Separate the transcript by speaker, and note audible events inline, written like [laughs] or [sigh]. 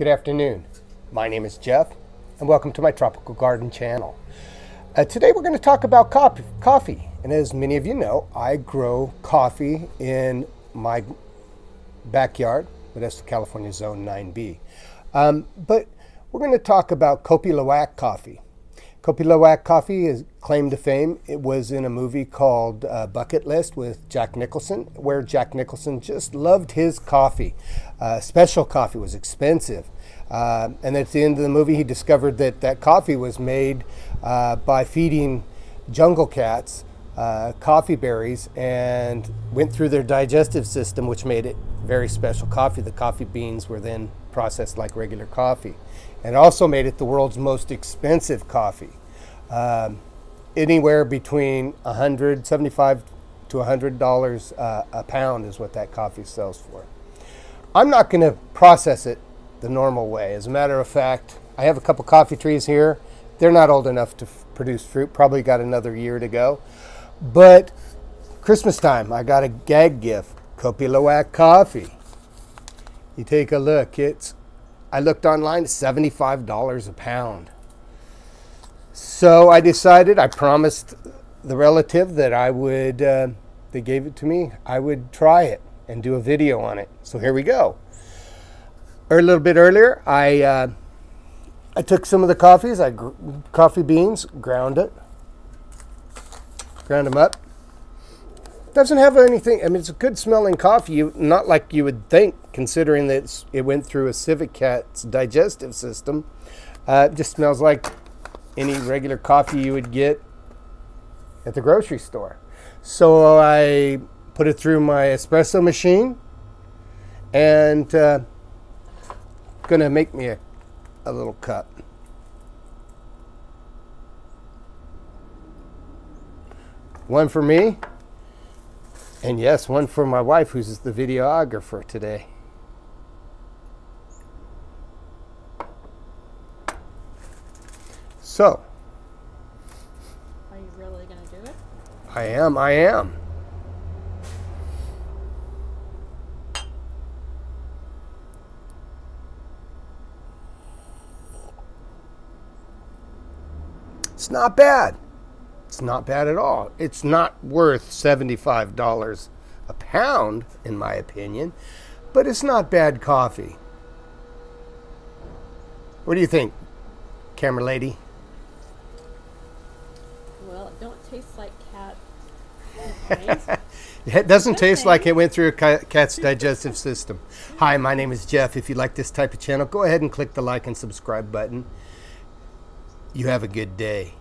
Speaker 1: Good afternoon. My name is Jeff, and welcome to my Tropical Garden channel. Uh, today we're going to talk about coffee. And as many of you know, I grow coffee in my backyard, Modesto, California Zone 9B. Um, but we're going to talk about Kopi Luwak coffee. Kopi Luwak coffee is claim to fame. It was in a movie called uh, Bucket List with Jack Nicholson, where Jack Nicholson just loved his coffee. Uh, special coffee was expensive. Uh, and at the end of the movie, he discovered that that coffee was made uh, by feeding jungle cats uh, coffee berries and went through their digestive system, which made it very special coffee. The coffee beans were then processed like regular coffee, and also made it the world's most expensive coffee. Um, anywhere between 175 to 100 dollars uh, a pound is what that coffee sells for. I'm not going to process it the normal way. As a matter of fact, I have a couple coffee trees here. They're not old enough to produce fruit. Probably got another year to go. But Christmas time, I got a gag gift, Kopi Luwak coffee. You take a look. It's I looked online, $75 a pound. So I decided, I promised the relative that I would, uh, they gave it to me, I would try it and do a video on it. So here we go. Or a little bit earlier, I, uh, I took some of the coffees, I coffee beans, ground it, ground them up. Doesn't have anything. I mean, it's a good smelling coffee. You, not like you would think, considering that it went through a civet cat's digestive system. Uh, it just smells like any regular coffee you would get at the grocery store. So I put it through my espresso machine and uh, gonna make me a, a little cup. One for me, and yes, one for my wife, who's the videographer today. So,
Speaker 2: Are you really going to do it?
Speaker 1: I am, I am. It's not bad. It's not bad at all. It's not worth $75 a pound, in my opinion, but it's not bad coffee. What do you think, camera lady?
Speaker 2: Well, it don't taste like cat. [laughs]
Speaker 1: It doesn't taste like it went through a cat's digestive system. Hi, my name is Jeff. If you like this type of channel, go ahead and click the like and subscribe button. You have a good day.